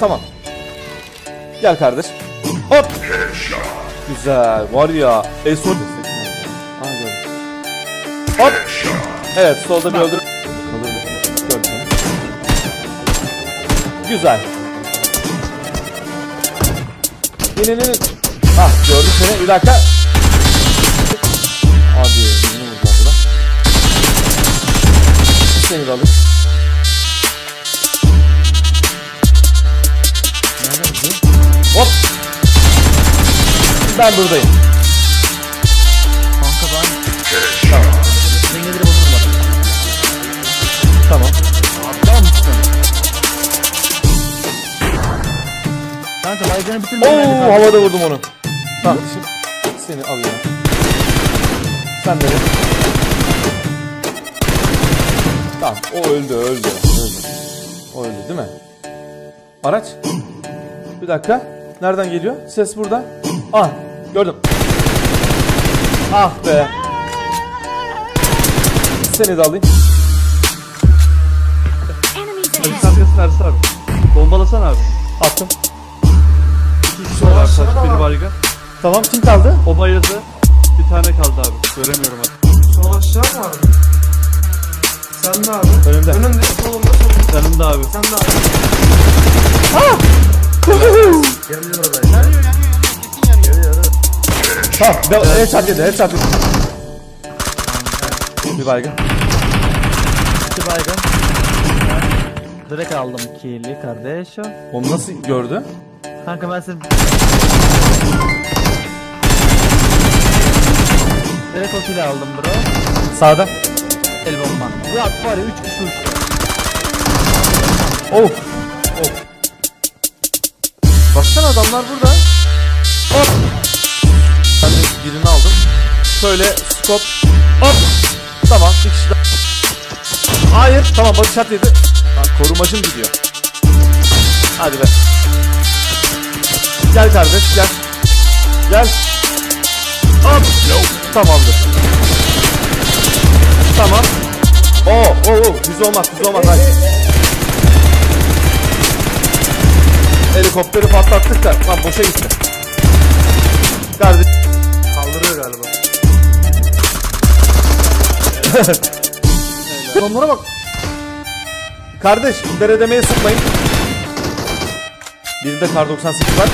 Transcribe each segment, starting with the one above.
Tamam. Gel kardeş. Hop. Güzel. Var ya. E son. Hop. Evet solda bir öldür. Güzel. İn in in. Ah gördüm seni. Bir dakika. Hadi birini vuracağım buna. Seni de alayım. Ben buradayım. Kanka ben Tamam. dengeleri bozuldu bak. Tamam. Tamam mısın? Kanka baygını bitirme. Oo havada vurdum onu. Tamam şimdi seni alıyorum. Sen de. Tamam o öldü öldü öldü. O öldü değil mi? Araç. Bir dakika. Nereden geliyor? Ses burada. Ah gördüm. Ah be. Seni de alayım. Arkasını Ersin abi. Bombalasana abi. Attım. İki kişi var taş bir baygın. Tamam kim kaldı? O bayıldı. Bir tane kaldı abi. Göremiyorum artık. Sol aşağı mı abi? Sen de abi. Önümde. Önünde solunda solunda. Yanımda abi. Sen de abi. Tamam. Ben, headshot yedi. Headshot yedi. Bir baygın. İki baygın. Direkt aldım kill'i kardeşim. Onu nasıl gördü? Kanka ben seni... Direkt o kill'i aldım bro. Sağda. El bomba. Ya var ya 3 kişi uçtu. Of. Of. Baksana adamlar burada. Hop. Birini aldım. Şöyle scope. Hop. Tamam bir kişi daha. Hayır. Tamam body shot yedi. Lan korumacım gidiyor. Hadi be. Gel kardeş gel. Gel. Hop. Tamamdır. Tamam. Oo, oo, oo. Düz olmaz, düz olmaz. Hayır. Helikopteri patlattık da lan boşa gitti. Kardeş. Galiba. Onlara bak. Kardeş, deredemeye sıkmayın. Birinde kar 98 var.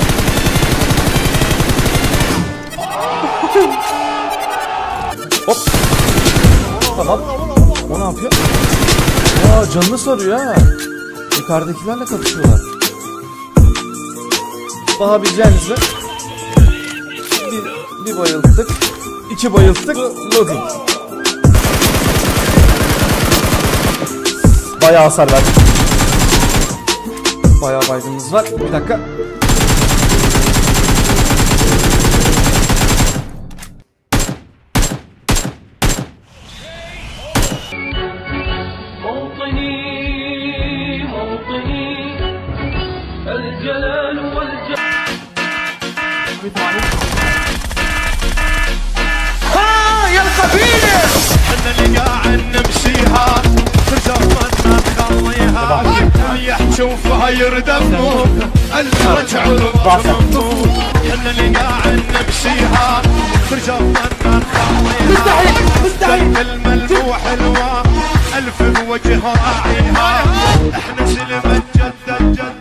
Hop. Tamam. O ne yapıyor? Aa canını sarıyor ha. Yukarıdakilerle kapışıyorlar. Bahabileceğinizle bir, bir bayılttık. iki bayılttık. Loading. Bayağı hasar verdik. Bayağı baygınımız var. Bir dakika. Bir tane. الجلال والجلال إحنا اللي قاعد نمشيها تجربنا نخليها. يحجوا فاير دمهم اللي رجعوا لهم إحنا اللي قاعد نمشيها تجربنا نخليها. مستحيل الملموح الوا ألف بوجه راعيها. إحنا سلم جد جد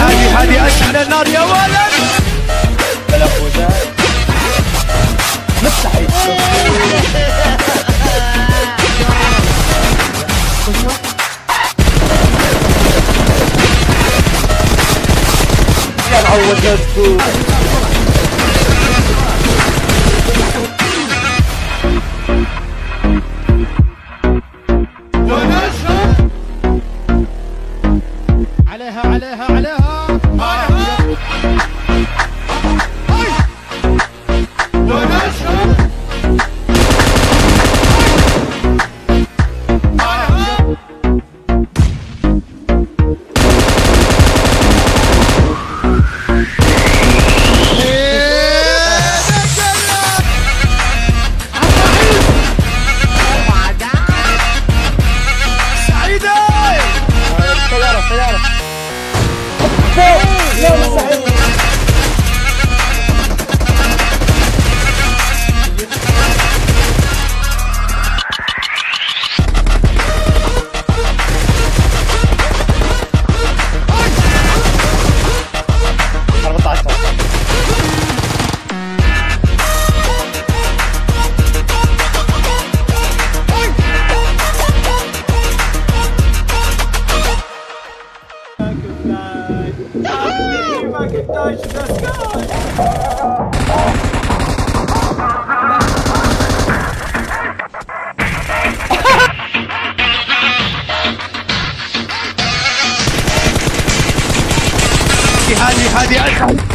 هذه هذه أشعل النار يا ولد. وجدت ونشرب عليها عليها عليها. behind the icon.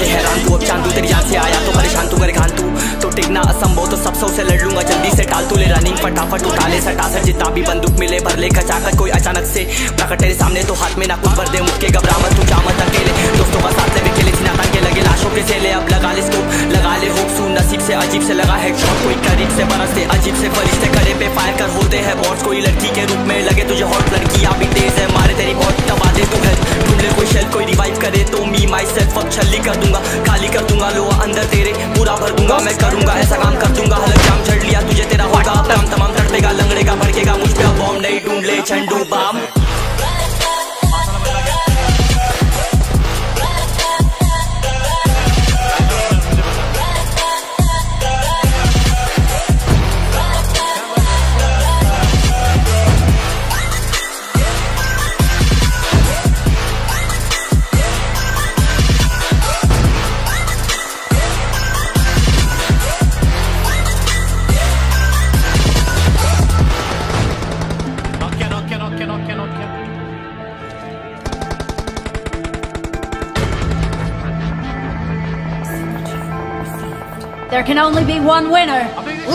से हैरान तू, अब चांदू तेरी जान से आया तो परेशान तू करे घान तू। तो टिकना असंभव तो सब सौ से लड़ लूँगा, जल्दी से टाल तू ले रनिंग फटाफट उठा ले सटा सर जितना भी बंदूक मिले, भर ले, खचाकर कोई अचानक से। प्रकट तेरे सामने तो हाथ में ना कुछ, भर दे मुझके, घबरा मत, तू जामत अकेले। दोस्तों का साथ ले भी खेले चिनाता के लगे लाशों के सेले अब लगा ले स्कोप लगा ले होप सू नसीब से अजीब से लगा है शॉट कोई करीब से बरसते अजीब से फरिश्ते करे पे फायर कर होते हैं बॉट्स कोई लड़की के रूप में लगे तुझे हॉट लड़की अभी तेज है, मारे तेरी बहुत दबा दे तू ले कोई शेल कोई रिवाइव करे तो मी माई सेल्फ अब छल्ली कर दूँगा, खाली कर दूँगा लो अंदर तेरे, पूरा भर दूँगा। मैं करूँगा, ऐसा काम कर दूँगा। हलक जाम चढ़ लिया तुझे, तेरा होगा। तमाम तड़पेगा, लंगड़ेगा, भड़केगा, मुझ पे बॉम्ब नहीं ढूंढ ले Zandu balm There can only be one winner.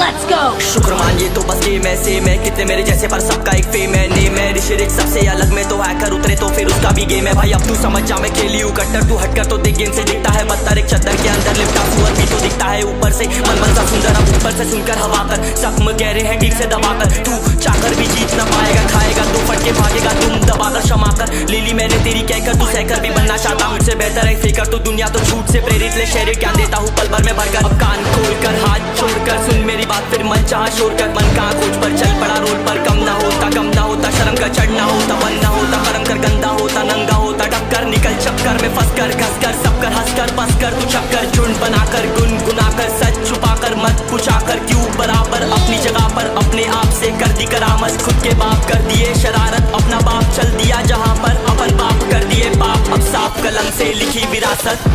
Let's go. शुक्रमान ये तो बस गेम है सेम है। कितने मेरे जैसे पर सबका एक फेम है। नेम है ऋषिरिक सबसे अलग में तो हैकर उतरे तो फिर उसका भी गेम है। भाई, अब तू समझ जा, मैं खेली हूँ कट्टर। तू हटकर तो देख गेम से दिखता है। बत्तर एक चद्दर के अंदर लिपटा, सुअर भी तो दिखता है। ऊपर से मन मन सा सुंदर ऊपर से सुनकर हवा कर जख्म गहरे हैं ठीक से दबाकर तू चाकर भी जीत न पाएगा, खाएगा तो फट के भागेगा, तुम दबाकर क्षमा कर। ले ली मैंने तेरी कहकर तू सहकर भी बनना चाहता, मुझसे बेहतर है फेकर तो दुनिया तो झूठ से प्रेरित, ले शहर ज्ञान देता हूँ, पल भर में भरकर। कान खोल कर हाथ छोड़कर सुन मेरी बात, फिर मन चाह शोर कर मन कहाँ खोज पर चल पड़ा रोड पर। कम ना होता, कम ना होता, शर्म का चढ़ना होता बन ना होता, करम कर, गंदा होता, नंगा होता, टक्कर निकल, चक्कर में फंस कर घस कर सब कर हंस कर बस कर तू दिए शरारत, अपना बाप चल दिया जहाँ पर अपन बाप कर दिए बाप अब साफ़ कलम से लिखी विरासत।